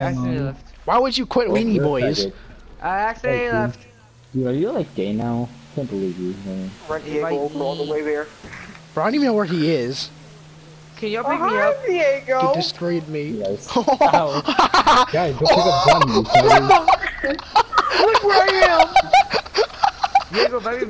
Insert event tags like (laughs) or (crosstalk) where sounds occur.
accidentally Um, left. Why would you quit Weenie Boys? I accidentally Hey, left. Dude, are you like gay now? Can't believe you, man. Rent Diego for all the way there. Bro, I don't even know where he is. Can y'all Oh, pick me up? Diego. He destroyed me. Yes. Ow. (laughs) Guys, go pick up Johnny, (laughs) you Look where I am. Diego, baby,